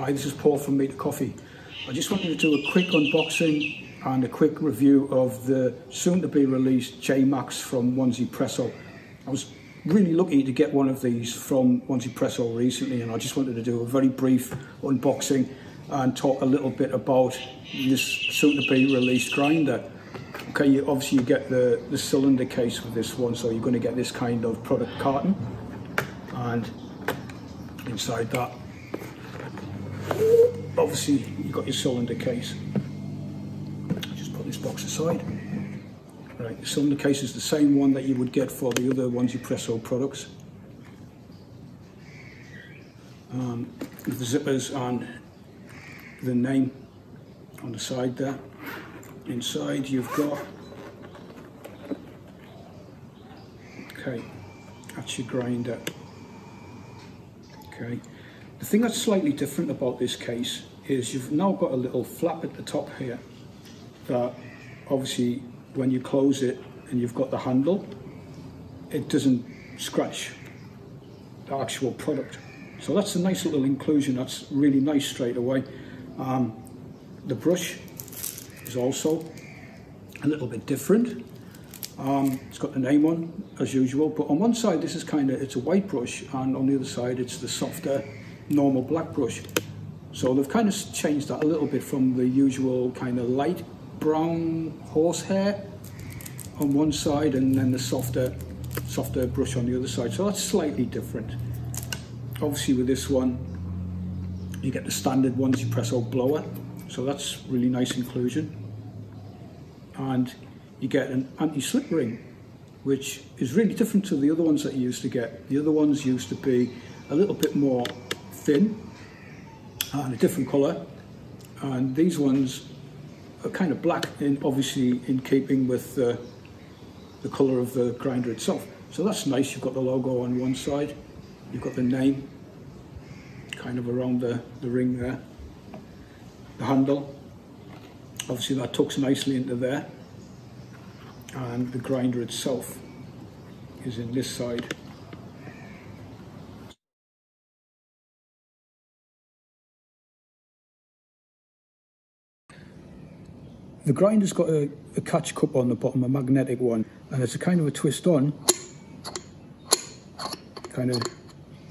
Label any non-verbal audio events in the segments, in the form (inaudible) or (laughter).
Hi, this is Paul from META Coffee. I just wanted to do a quick unboxing and a quick review of the soon to be released J Max from 1Zpresso. I was really lucky to get one of these from 1Zpresso recently and I just wanted to do a very brief unboxing and talk a little bit about this soon to be released grinder. Okay, you, obviously you get the, the cylinder case with this one, so you're going to get this kind of product carton and inside that obviously you've got your cylinder case. Just put this box aside. Right the cylinder case is the same one that you would get for the other 1Zpresso products. Um, the zippers and the name on the side there. Inside you've got okay that's your grinder. Okay. The thing that's slightly different about this case is you've now got a little flap at the top here that obviously when you close it and you've got the handle, it doesn't scratch the actual product. So that's a nice little inclusion. That's really nice straight away. Um, the brush is also a little bit different. Um, it's got the name on as usual, but on one side this is kind of, it's a white brush and on the other side it's the softer normal black brush. So they've kind of changed that a little bit from the usual kind of light brown horsehair on one side and then the softer softer brush on the other side. So that's slightly different. Obviously with this one, you get the standard ones, you press Presso blower. So that's really nice inclusion. And you get an anti-slip ring, which is really different to the other ones that you used to get. The other ones used to be a little bit more thin and a different colour. And these ones are kind of black, in, obviously in keeping with uh, the colour of the grinder itself. So that's nice, you've got the logo on one side, you've got the name kind of around the, the ring there. The handle, obviously that tucks nicely into there and the grinder itself is in this side. The grinder's got a, a, catch cup on the bottom, a magnetic one, and it's a kind of a twist on. Kind of,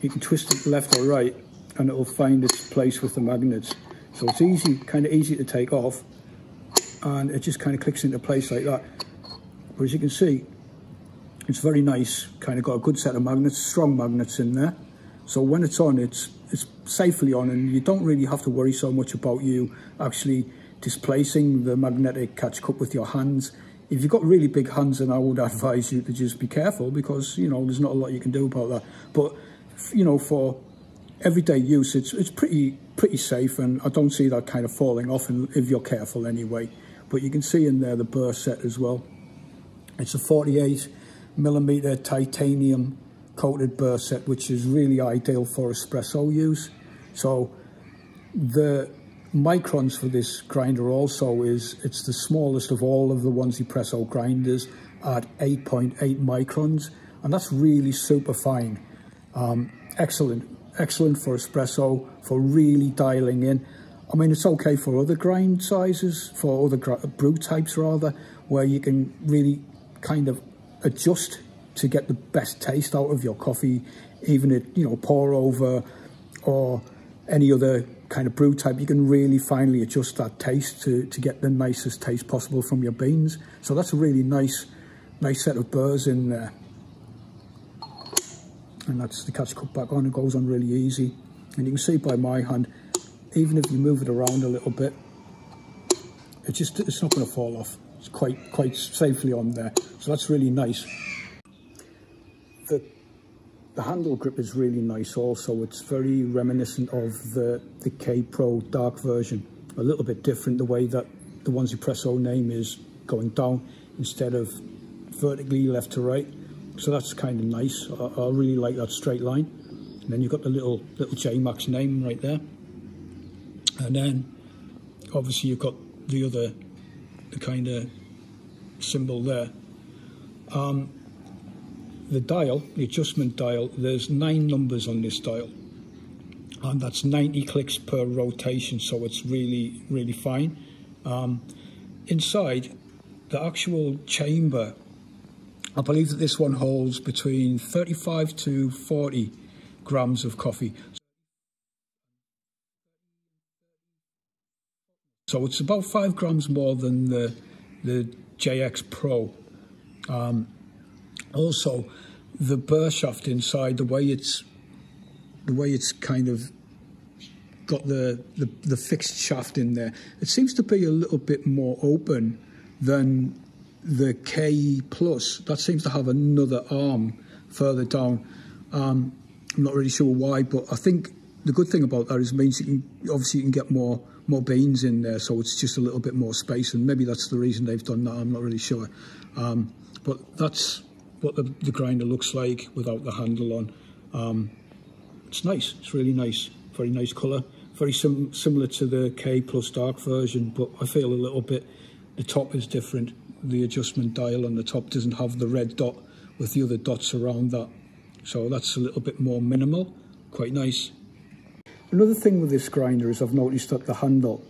you can twist it left or right, and it'll find its place with the magnets. So it's easy, kind of easy to take off, and it just kind of clicks into place like that. But as you can see, it's very nice, kind of got a good set of magnets, strong magnets in there. So when it's on, it's, it's safely on and you don't really have to worry so much about you actually displacing the magnetic catch cup with your hands. If you've got really big hands, then I would advise you to just be careful because, you know, there's not a lot you can do about that. But, you know, for everyday use, it's, it's pretty, pretty safe and I don't see that kind of falling off if you're careful anyway. But you can see in there the burr set as well. It's a 48 millimeter titanium coated burr set, which is really ideal for espresso use. So the microns for this grinder also is, it's the smallest of all of the 1Zpresso grinders at 8.8 .8 microns. And that's really super fine. Um, excellent, excellent for espresso, for really dialing in. I mean, it's okay for other grind sizes, for other brew types rather, where you can really kind of adjust to get the best taste out of your coffee, even it, you know, pour over or any other kind of brew type, you can really finely adjust that taste to, to get the nicest taste possible from your beans. So that's a really nice, nice set of burrs in there. And that's the catch cup back on, it goes on really easy. And you can see by my hand, even if you move it around a little bit, it just, it's not gonna fall off. It's quite, quite safely on there. So that's really nice. The, the handle grip is really nice also. It's very reminiscent of the, the K-Pro Dark version. A little bit different the way that the 1Zpresso name is going down instead of vertically left to right. So that's kind of nice. I, I really like that straight line. And then you've got the little little J-Max name right there. And then obviously you've got the other the kind of symbol there. Um, the dial, the adjustment dial, there's nine numbers on this dial. and that's 90 clicks per rotation, so it's really, really fine. Um, inside, the actual chamber, I believe that this one holds between 35 to 40 grams of coffee. So it's about five grams more than the, the JX Pro. Um, also, the burr shaft inside, the way it's the way it's kind of got the, the, the fixed shaft in there, it seems to be a little bit more open than the K Plus. That seems to have another arm further down. Um, I'm not really sure why, but I think the good thing about that is it means you can obviously you can get more more beans in there, so it's just a little bit more space, and maybe that's the reason they've done that. I'm not really sure, um, but that's what the, the, grinder looks like without the handle on. Um, it's nice. It's really nice. Very nice colour. Very sim similar to the K Plus Dark version, but I feel a little bit. The top is different. The adjustment dial on the top doesn't have the red dot with the other dots around that, so that's a little bit more minimal. Quite nice. Another thing with this grinder is I've noticed that the handle,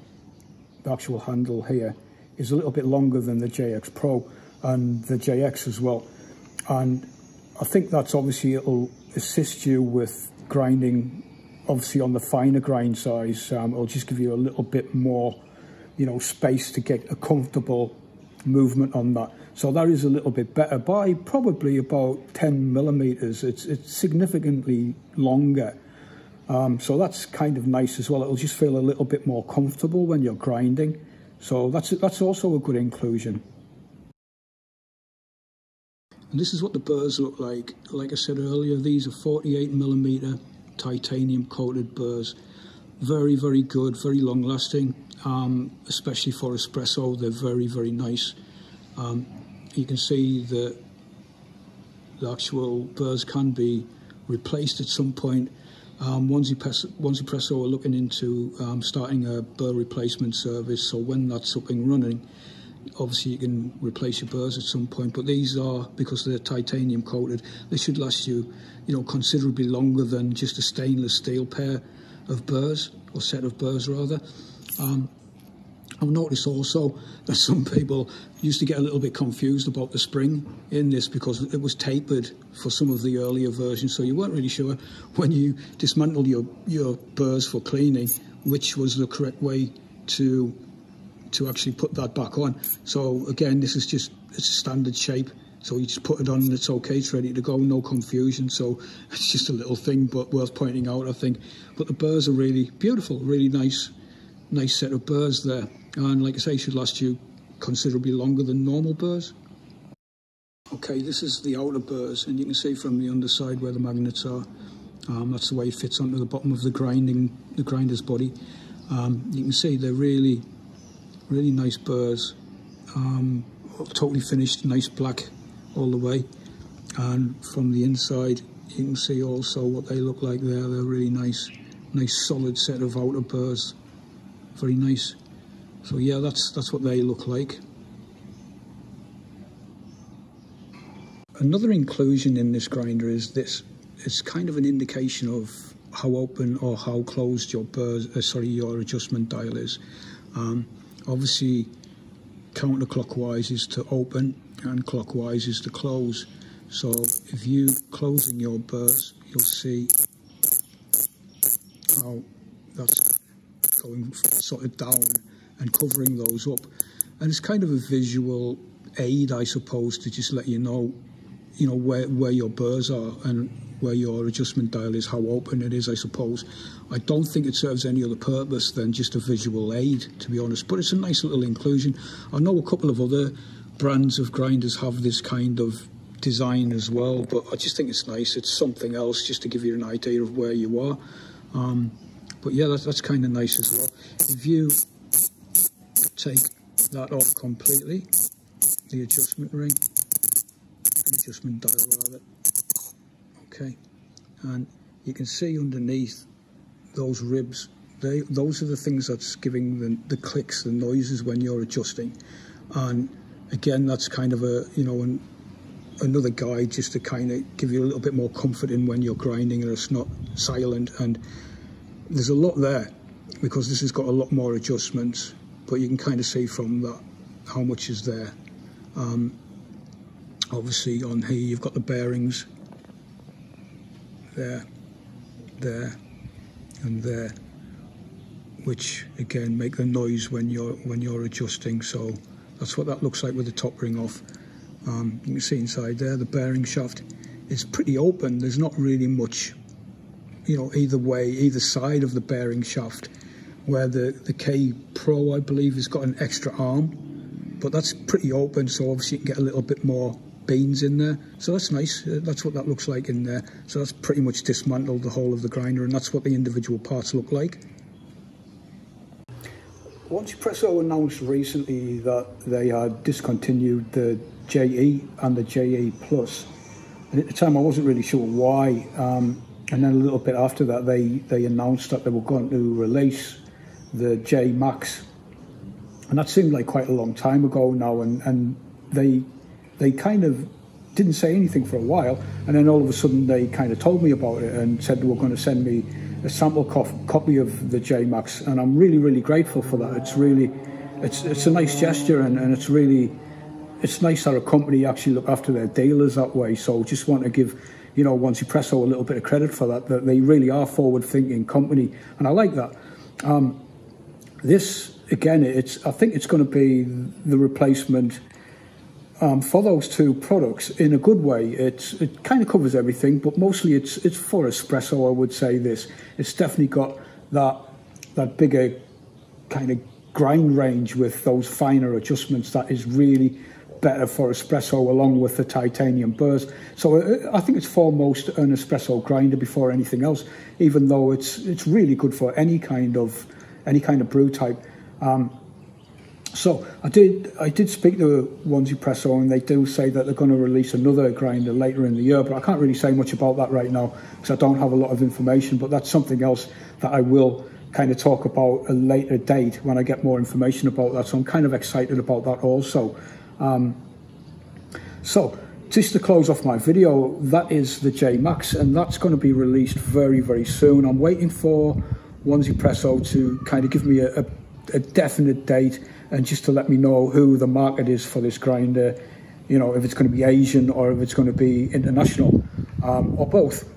the actual handle here, is a little bit longer than the JX Pro and the JX as well. And I think that's obviously it'll assist you with grinding, obviously on the finer grind size. Um, it'll just give you a little bit more, you know, space to get a comfortable movement on that. So that is a little bit better by probably about 10 millimeters. It's, it's significantly longer um, so that's kind of nice as well. It'll just feel a little bit more comfortable when you're grinding. So that's, that's also a good inclusion. And this is what the burrs look like. Like I said earlier, these are 48 millimeter titanium coated burrs. Very, very good, very long lasting, um, especially for espresso. They're very, very nice. Um, you can see that the actual burrs can be replaced at some point um, Wannsee, Press, 1Zpresso are looking into um, starting a burr replacement service, so when that's up and running, obviously you can replace your burrs at some point, but these are, because they're titanium coated, they should last you, you know, considerably longer than just a stainless steel pair of burrs, or set of burrs rather. Um, I've noticed also that some people used to get a little bit confused about the spring in this because it was tapered for some of the earlier versions, so you weren't really sure when you dismantled your, your burrs for cleaning which was the correct way to to actually put that back on. So again, this is just it's a standard shape. So you just put it on and it's okay, it's ready to go, no confusion. So (laughs) it's just a little thing, but worth pointing out, I think. But the burrs are really beautiful, really nice, nice set of burrs there and like I say, should last you considerably longer than normal burrs. Okay, this is the outer burrs, and you can see from the underside where the magnets are. Um, that's the way it fits onto the bottom of the grinding, the grinder's body. Um, you can see they're really, really nice burrs. Um, totally finished, nice black all the way. And from the inside, you can see also what they look like there. They're really nice, nice solid set of outer burrs. Very nice. So yeah, that's, that's what they look like. Another inclusion in this grinder is this. It's kind of an indication of how open or how closed your burrs, uh, sorry, your adjustment dial is. Um, obviously, counterclockwise is to open and clockwise is to close. So if you closing your burrs, you'll see how that's going sort of down and covering those up. And it's kind of a visual aid, I suppose, to just let you know, you know, where, where your burrs are and where your adjustment dial is, how open it is, I suppose. I don't think it serves any other purpose than just a visual aid, to be honest, but it's a nice little inclusion. I know a couple of other brands of grinders have this kind of design as well, but I just think it's nice. It's something else just to give you an idea of where you are. Um, but yeah, that's, that's kind of nice as well. If you take that off completely, the adjustment ring, adjustment dial rather. Okay, and you can see underneath those ribs, they, those are the things that's giving the, the clicks, the noises when you're adjusting. And again, that's kind of a, you know, an, another guide just to kind of give you a little bit more comfort in when you're grinding and it's not silent and there's a lot there because this has got a lot more adjustments, but you can kind of see from that how much is there. Um, obviously on here you've got the bearings there, there, and there, which again make the noise when you're when you're adjusting. So that's what that looks like with the top ring off. Um, you can see inside there the bearing shaft is pretty open. There's not really much, you know, either way, either side of the bearing shaft. Where the the K Pro, I believe, has got an extra arm, but that's pretty open. So obviously you can get a little bit more beans in there. So that's nice. Uh, that's what that looks like in there. So that's pretty much dismantled the whole of the grinder and that's what the individual parts look like. 1Zpresso announced recently that they had discontinued the JE and the JE Plus, and at the time I wasn't really sure why. Um, and then a little bit after that, they, they announced that they were going to release the J Max. And that seemed like quite a long time ago now. And, and they they kind of didn't say anything for a while, and then all of a sudden they kind of told me about it and said they were going to send me a sample copy of the J-Max, and I'm really, really grateful for that. It's really, it's it's a nice gesture, and, and it's really, it's nice that a company actually look after their dealers that way. So just want to give, you know, 1Zpresso a little bit of credit for that, that they really are forward-thinking company, and I like that. Um, this again, it's I think it's going to be the replacement um, for those two products in a good way. It's, it kind of covers everything, but mostly it's, it's for espresso, I would say this. It's definitely got that, that bigger kind of grind range with those finer adjustments that is really better for espresso along with the titanium burrs. So uh, I think it's foremost an espresso grinder before anything else, even though it's, it's really good for any kind of, any kind of brew type. Um, so I did I did speak to 1Zpresso and they do say that they're going to release another grinder later in the year, but I can't really say much about that right now because I don't have a lot of information. But that's something else that I will kind of talk about a later date when I get more information about that. So I'm kind of excited about that also. Um, so just to close off my video, that is the J Max, and that's going to be released very very soon. I'm waiting for 1Zpresso to kind of give me a, a, a definite date and just to let me know who the market is for this grinder, you know, if it's going to be Asian or if it's going to be international um, or both.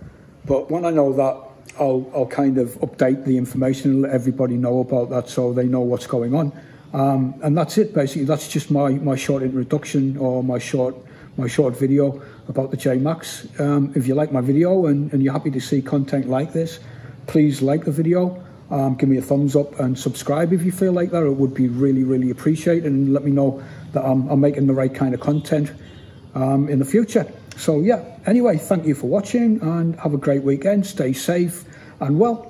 But when I know that, I'll, I'll kind of update the information and let everybody know about that so they know what's going on. Um, and that's it, basically. That's just my, my short introduction or my short my short video about the J-Max. Um, if you like my video and, and you're happy to see content like this, please like the video. Um, give me a thumbs up and subscribe if you feel like that. It would be really, really appreciated and let me know that I'm, I'm making the right kind of content um, in the future. So yeah, anyway, thank you for watching and have a great weekend. Stay safe and well.